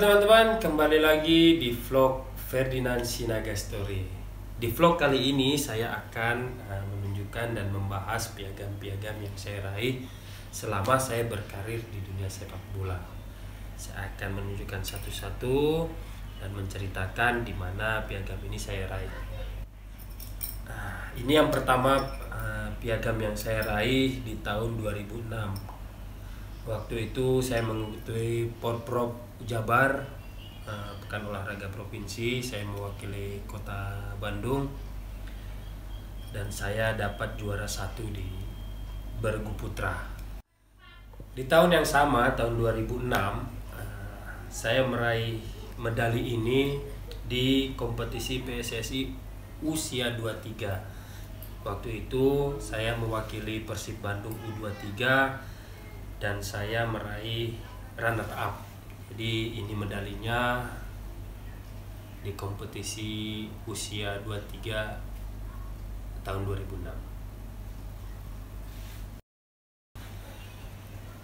teman-teman, kembali lagi di vlog Ferdinand Sinaga Story. Di vlog kali ini saya akan uh, menunjukkan dan membahas piagam-piagam yang saya raih selama saya berkarir di dunia sepak bola. Saya akan menunjukkan satu-satu dan menceritakan di mana piagam ini saya raih. Nah, ini yang pertama uh, piagam yang saya raih di tahun 2006. Waktu itu saya mengikuti Porprov Jabar uh, Pekan Olahraga Provinsi. Saya mewakili Kota Bandung dan saya dapat juara satu di Bergu Putra. Di tahun yang sama, tahun 2006, uh, saya meraih medali ini di kompetisi PSSI usia 23. Waktu itu saya mewakili Persib Bandung U23 dan saya meraih runner up. Jadi ini medalinya di kompetisi usia 23 tahun 2006.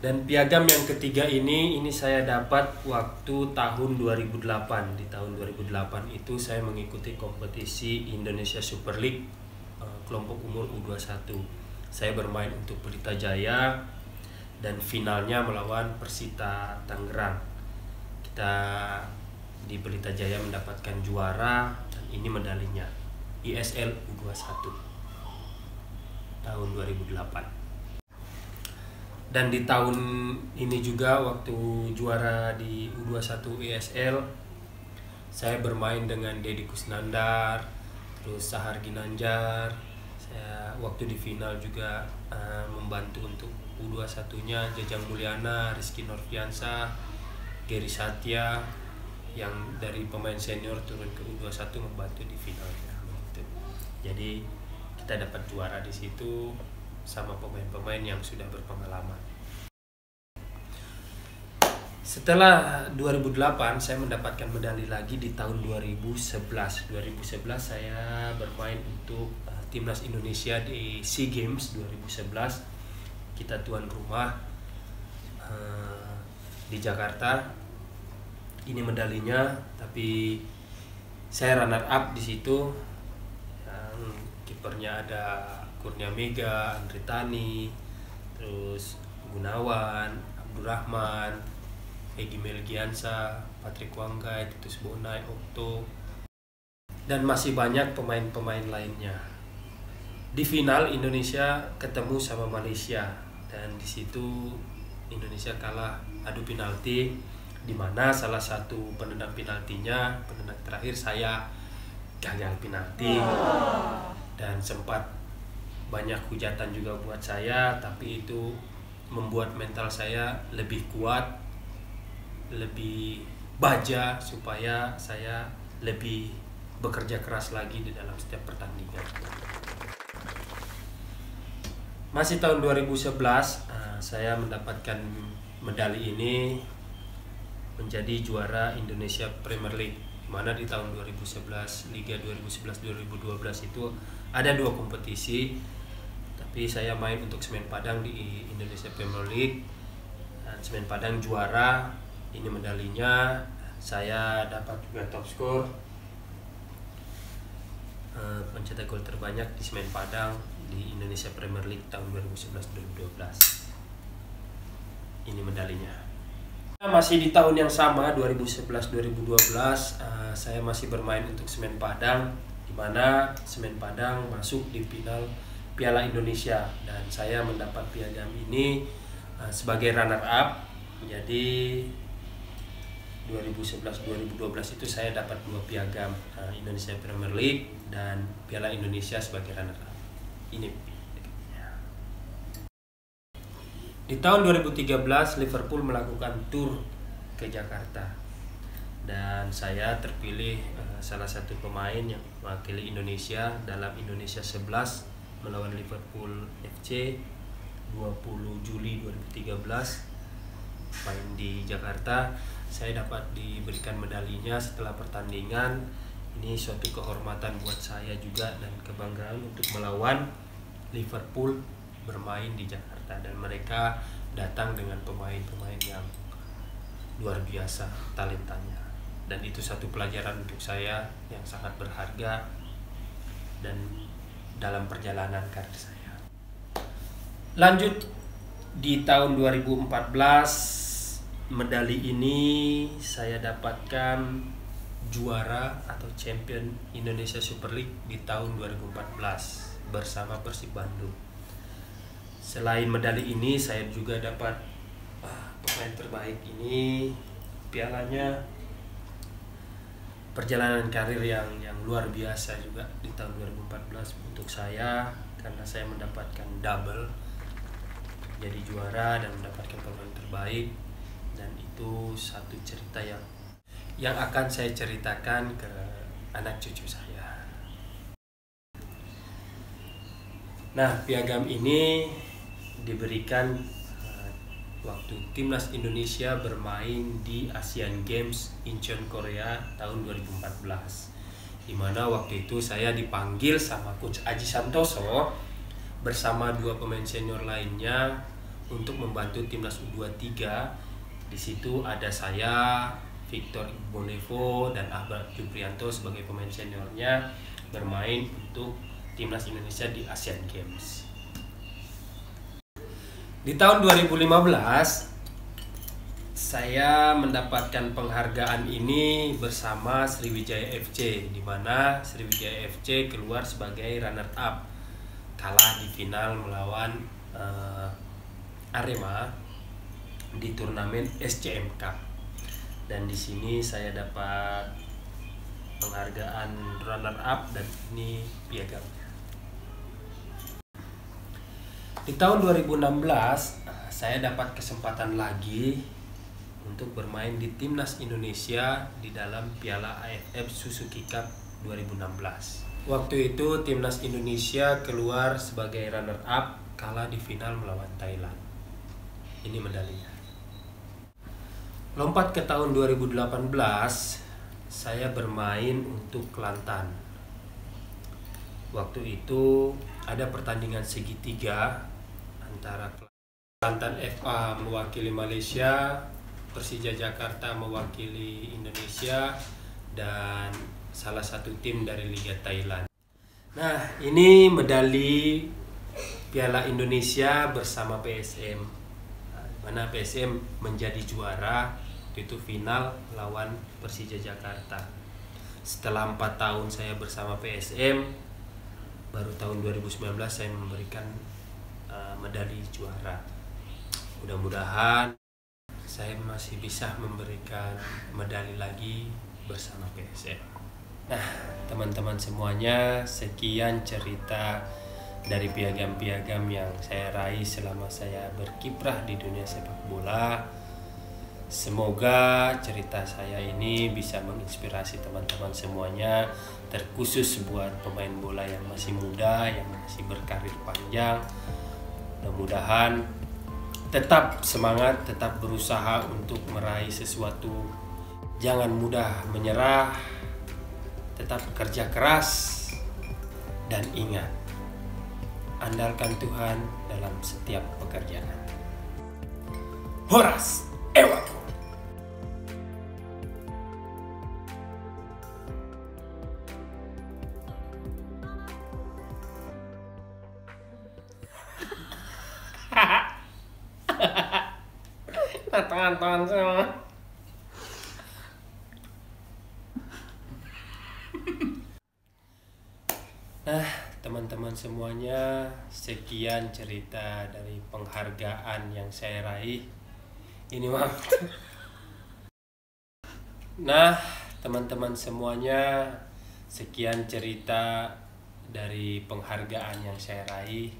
Dan piagam yang ketiga ini ini saya dapat waktu tahun 2008. Di tahun 2008 itu saya mengikuti kompetisi Indonesia Super League eh, kelompok umur U21. Saya bermain untuk Pelita Jaya dan finalnya melawan Persita Tangerang. Kita di Pelita Jaya mendapatkan juara dan ini medalinya ISL U21 tahun 2008 dan di tahun ini juga waktu juara di U21 ESL saya bermain dengan Deddy Kusnandar terus Sahar Ginanjar saya waktu di final juga uh, membantu untuk U21 nya Jajang Mulyana Rizky Norfiansa Gary Satya yang dari pemain senior turun ke U21 membantu di finalnya jadi kita dapat juara di situ sama pemain-pemain yang sudah berpengalaman. Setelah 2008 saya mendapatkan medali lagi di tahun 2011. 2011 saya bermain untuk timnas Indonesia di SEA Games 2011. Kita tuan rumah uh, di Jakarta. Ini medalinya, tapi saya runner up di situ. Yang kipernya ada Kurnia Mega, Andri Tani, terus Gunawan, Abdurrahman, Egi Melgiansa, Patrick Wanggai, Titus Bonai, Okto, dan masih banyak pemain-pemain lainnya. Di final Indonesia ketemu sama Malaysia. Dan di situ Indonesia kalah adu penalti di mana salah satu penendang penaltinya penendang terakhir saya gagal penalti. Dan sempat banyak hujatan juga buat saya tapi itu membuat mental saya lebih kuat lebih baja supaya saya lebih bekerja keras lagi di dalam setiap pertandingan. Masih tahun 2011 saya mendapatkan medali ini menjadi juara Indonesia Premier League mana di tahun 2011 Liga 2011-2012 itu ada dua kompetisi tapi saya main untuk Semen Padang di Indonesia Premier League. Dan Semen Padang juara ini medalinya. Saya dapat juga top score pencetak gol terbanyak di Semen Padang di Indonesia Premier League tahun 2011-2012 ini medalinya. Masih di tahun yang sama 2011-2012 uh, saya masih bermain untuk Semen Padang di mana Semen Padang masuk di final Piala Indonesia. Dan saya mendapat piagam ini uh, sebagai runner up. Jadi 2011-2012 itu saya dapat dua piagam Indonesia Premier League dan Piala Indonesia sebagai runner up. Ini. Di tahun 2013 Liverpool melakukan tour ke Jakarta. Dan saya terpilih uh, salah satu pemain yang mewakili Indonesia dalam Indonesia 11 melawan Liverpool FC 20 Juli 2013 main di Jakarta. Saya dapat diberikan medalinya setelah pertandingan ini suatu kehormatan buat saya juga dan kebanggaan untuk melawan Liverpool bermain di Jakarta dan mereka datang dengan pemain-pemain yang luar biasa talentanya dan itu satu pelajaran untuk saya yang sangat berharga dan dalam perjalanan karir saya. Lanjut di tahun 2014 medali ini saya dapatkan juara atau champion Indonesia Super League di tahun 2014 bersama Persib Bandung. Selain medali ini saya juga dapat uh, pemain terbaik ini pialanya perjalanan karir yang yang luar biasa juga di tahun 2014 untuk saya karena saya mendapatkan double jadi juara dan mendapatkan pemain terbaik dan itu satu cerita yang yang akan saya ceritakan ke anak cucu saya. Nah, piagam ini diberikan waktu timnas Indonesia bermain di Asian Games Incheon Korea tahun 2014 di mana waktu itu saya dipanggil sama coach Aji Santoso bersama dua pemain senior lainnya untuk membantu timnas U23 di situ ada saya Victor Bonevo dan Ahmad Juprianto sebagai pemain seniornya bermain untuk timnas Indonesia di Asian Games di tahun 2015 saya mendapatkan penghargaan ini bersama Sriwijaya FC di mana Sriwijaya FC keluar sebagai runner up kalah di final melawan uh, Arema di turnamen SCM Cup. Dan di sini saya dapat penghargaan runner up dan ini piagamnya. Di tahun 2016 saya dapat kesempatan lagi untuk bermain di timnas Indonesia di dalam Piala AFF Suzuki Cup 2016. Waktu itu timnas Indonesia keluar sebagai runner up kalah di final melawan Thailand. Ini medalinya. Lompat ke tahun 2018, saya bermain untuk Kelantan. Waktu itu ada pertandingan segitiga antara Kelantan FA mewakili Malaysia, Persija Jakarta mewakili Indonesia, dan salah satu tim dari Liga Thailand. Nah, ini medali Piala Indonesia bersama PSM. Mana PSM menjadi juara itu final lawan Persija Jakarta. Setelah empat tahun saya bersama PSM, baru tahun 2019 saya memberikan uh, medali juara. Mudah-mudahan saya masih bisa memberikan medali lagi bersama PSM. Nah, teman-teman semuanya, sekian cerita dari piagam-piagam yang saya raih selama saya berkiprah di dunia sepak bola. Semoga cerita saya ini bisa menginspirasi teman-teman semuanya, terkhusus buat pemain bola yang masih muda, yang masih berkarir panjang, Mudah-mudahan tetap semangat, tetap berusaha untuk meraih sesuatu. Jangan mudah menyerah, tetap kerja keras, dan ingat, andalkan Tuhan dalam setiap pekerjaan. Horas Ewako tangan-tangan semua Nah, teman-teman semuanya, sekian cerita dari penghargaan yang saya raih. Ini mah. Nah, teman-teman semuanya, sekian cerita dari penghargaan yang saya raih.